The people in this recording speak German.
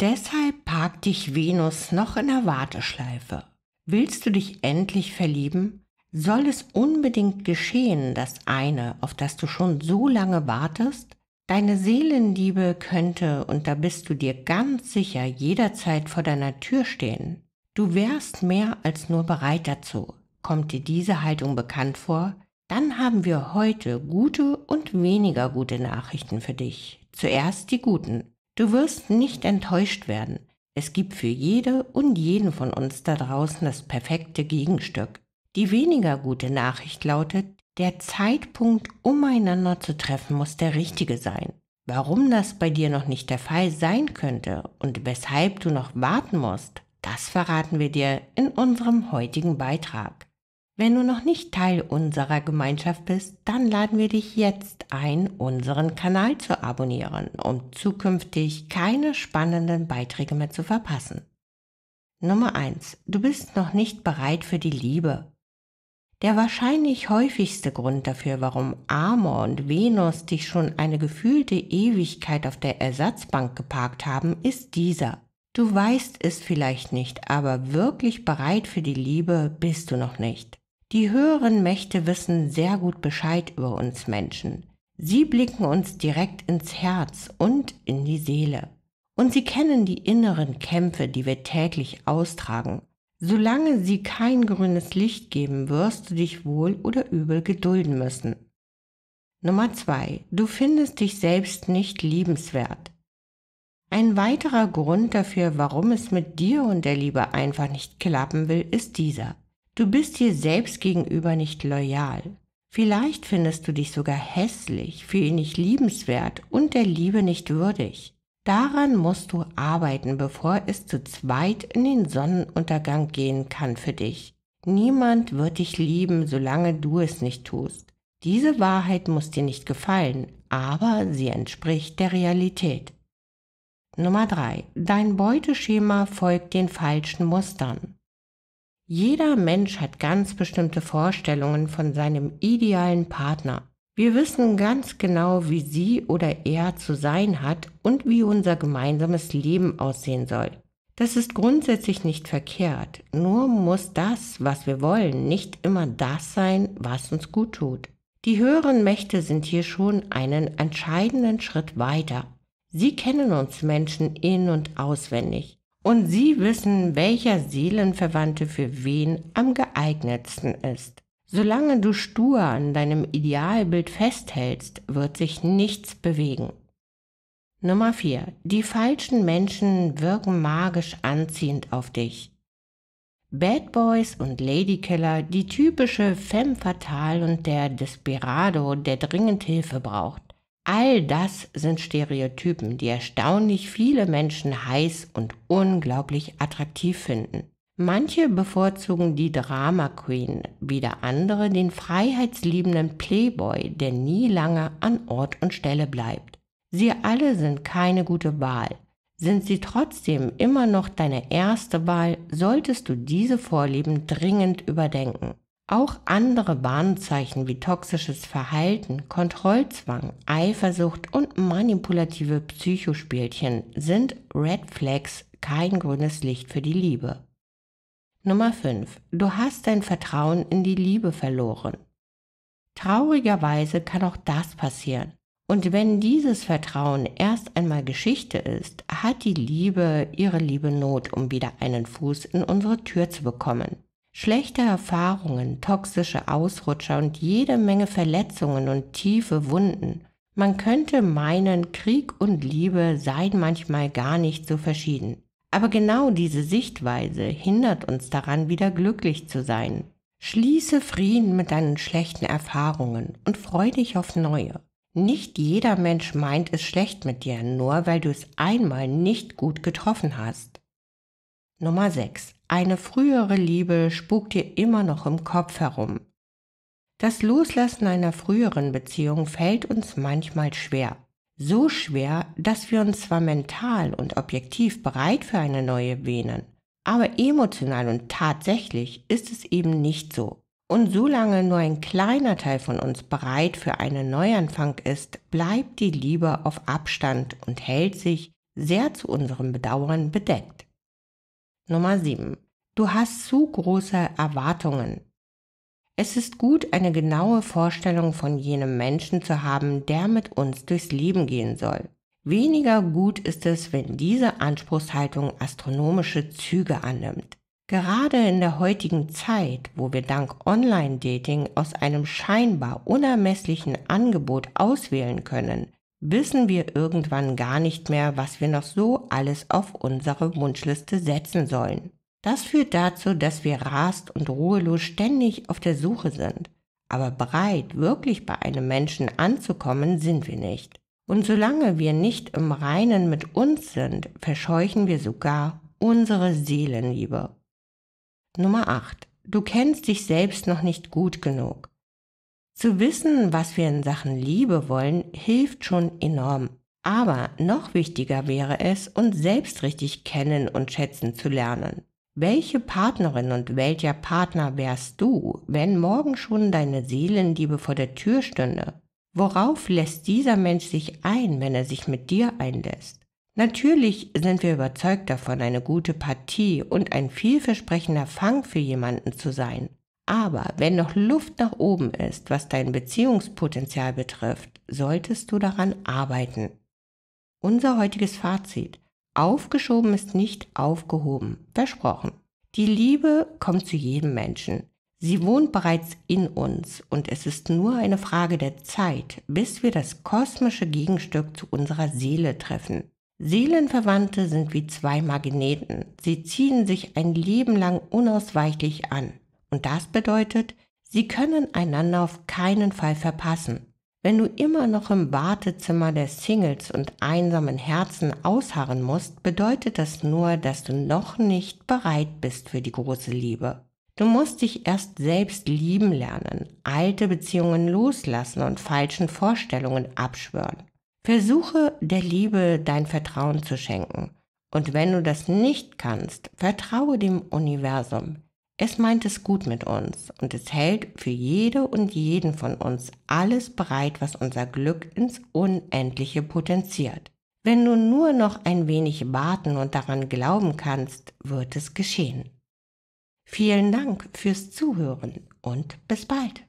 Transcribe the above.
Deshalb parkt dich Venus noch in der Warteschleife. Willst du dich endlich verlieben? Soll es unbedingt geschehen, das eine, auf das du schon so lange wartest? Deine Seelenliebe könnte, und da bist du dir ganz sicher, jederzeit vor deiner Tür stehen. Du wärst mehr als nur bereit dazu. Kommt dir diese Haltung bekannt vor? Dann haben wir heute gute und weniger gute Nachrichten für dich. Zuerst die guten. Du wirst nicht enttäuscht werden. Es gibt für jede und jeden von uns da draußen das perfekte Gegenstück. Die weniger gute Nachricht lautet, der Zeitpunkt, um einander zu treffen, muss der richtige sein. Warum das bei dir noch nicht der Fall sein könnte und weshalb du noch warten musst, das verraten wir dir in unserem heutigen Beitrag. Wenn du noch nicht Teil unserer Gemeinschaft bist, dann laden wir dich jetzt ein, unseren Kanal zu abonnieren, um zukünftig keine spannenden Beiträge mehr zu verpassen. Nummer 1. Du bist noch nicht bereit für die Liebe. Der wahrscheinlich häufigste Grund dafür, warum Amor und Venus dich schon eine gefühlte Ewigkeit auf der Ersatzbank geparkt haben, ist dieser. Du weißt es vielleicht nicht, aber wirklich bereit für die Liebe bist du noch nicht. Die höheren Mächte wissen sehr gut Bescheid über uns Menschen. Sie blicken uns direkt ins Herz und in die Seele. Und sie kennen die inneren Kämpfe, die wir täglich austragen. Solange sie kein grünes Licht geben, wirst du dich wohl oder übel gedulden müssen. Nummer zwei: Du findest dich selbst nicht liebenswert. Ein weiterer Grund dafür, warum es mit dir und der Liebe einfach nicht klappen will, ist dieser. Du bist dir selbst gegenüber nicht loyal. Vielleicht findest du dich sogar hässlich, für ihn nicht liebenswert und der Liebe nicht würdig. Daran musst du arbeiten, bevor es zu zweit in den Sonnenuntergang gehen kann für dich. Niemand wird dich lieben, solange du es nicht tust. Diese Wahrheit muss dir nicht gefallen, aber sie entspricht der Realität. Nummer 3. Dein Beuteschema folgt den falschen Mustern. Jeder Mensch hat ganz bestimmte Vorstellungen von seinem idealen Partner. Wir wissen ganz genau, wie sie oder er zu sein hat und wie unser gemeinsames Leben aussehen soll. Das ist grundsätzlich nicht verkehrt, nur muss das, was wir wollen, nicht immer das sein, was uns gut tut. Die höheren Mächte sind hier schon einen entscheidenden Schritt weiter. Sie kennen uns Menschen in und auswendig und sie wissen, welcher Seelenverwandte für wen am geeignetsten ist. Solange du stur an deinem Idealbild festhältst, wird sich nichts bewegen. Nummer 4. Die falschen Menschen wirken magisch anziehend auf dich. Bad Boys und Ladykiller, die typische Femme Fatale und der Desperado, der dringend Hilfe braucht. All das sind Stereotypen, die erstaunlich viele Menschen heiß und unglaublich attraktiv finden. Manche bevorzugen die Drama Queen, wieder andere den freiheitsliebenden Playboy, der nie lange an Ort und Stelle bleibt. Sie alle sind keine gute Wahl. Sind sie trotzdem immer noch deine erste Wahl, solltest du diese Vorlieben dringend überdenken. Auch andere Warnzeichen wie toxisches Verhalten, Kontrollzwang, Eifersucht und manipulative Psychospielchen sind Red Flags kein grünes Licht für die Liebe. Nummer 5. Du hast dein Vertrauen in die Liebe verloren. Traurigerweise kann auch das passieren. Und wenn dieses Vertrauen erst einmal Geschichte ist, hat die Liebe ihre liebe Not, um wieder einen Fuß in unsere Tür zu bekommen. Schlechte Erfahrungen, toxische Ausrutscher und jede Menge Verletzungen und tiefe Wunden. Man könnte meinen, Krieg und Liebe seien manchmal gar nicht so verschieden. Aber genau diese Sichtweise hindert uns daran, wieder glücklich zu sein. Schließe Frieden mit deinen schlechten Erfahrungen und freu dich auf neue. Nicht jeder Mensch meint es schlecht mit dir, nur weil du es einmal nicht gut getroffen hast. Nummer 6. Eine frühere Liebe spukt dir immer noch im Kopf herum. Das Loslassen einer früheren Beziehung fällt uns manchmal schwer. So schwer, dass wir uns zwar mental und objektiv bereit für eine neue wähnen, aber emotional und tatsächlich ist es eben nicht so. Und solange nur ein kleiner Teil von uns bereit für einen Neuanfang ist, bleibt die Liebe auf Abstand und hält sich sehr zu unserem Bedauern bedeckt. Nummer 7. Du hast zu große Erwartungen. Es ist gut, eine genaue Vorstellung von jenem Menschen zu haben, der mit uns durchs Leben gehen soll. Weniger gut ist es, wenn diese Anspruchshaltung astronomische Züge annimmt. Gerade in der heutigen Zeit, wo wir dank Online-Dating aus einem scheinbar unermesslichen Angebot auswählen können, wissen wir irgendwann gar nicht mehr, was wir noch so alles auf unsere Wunschliste setzen sollen. Das führt dazu, dass wir rast und ruhelos ständig auf der Suche sind. Aber bereit, wirklich bei einem Menschen anzukommen, sind wir nicht. Und solange wir nicht im Reinen mit uns sind, verscheuchen wir sogar unsere Seelenliebe. Nummer 8. Du kennst dich selbst noch nicht gut genug. Zu wissen, was wir in Sachen Liebe wollen, hilft schon enorm. Aber noch wichtiger wäre es, uns selbst richtig kennen und schätzen zu lernen. Welche Partnerin und welcher Partner wärst du, wenn morgen schon deine Seelenliebe vor der Tür stünde? Worauf lässt dieser Mensch sich ein, wenn er sich mit dir einlässt? Natürlich sind wir überzeugt davon, eine gute Partie und ein vielversprechender Fang für jemanden zu sein. Aber wenn noch Luft nach oben ist, was dein Beziehungspotenzial betrifft, solltest du daran arbeiten. Unser heutiges Fazit. Aufgeschoben ist nicht aufgehoben. Versprochen. Die Liebe kommt zu jedem Menschen. Sie wohnt bereits in uns und es ist nur eine Frage der Zeit, bis wir das kosmische Gegenstück zu unserer Seele treffen. Seelenverwandte sind wie zwei Magneten. Sie ziehen sich ein Leben lang unausweichlich an. Und das bedeutet, sie können einander auf keinen Fall verpassen. Wenn du immer noch im Wartezimmer der Singles und einsamen Herzen ausharren musst, bedeutet das nur, dass du noch nicht bereit bist für die große Liebe. Du musst dich erst selbst lieben lernen, alte Beziehungen loslassen und falschen Vorstellungen abschwören. Versuche der Liebe dein Vertrauen zu schenken. Und wenn du das nicht kannst, vertraue dem Universum. Es meint es gut mit uns und es hält für jede und jeden von uns alles bereit, was unser Glück ins Unendliche potenziert. Wenn du nur noch ein wenig warten und daran glauben kannst, wird es geschehen. Vielen Dank fürs Zuhören und bis bald.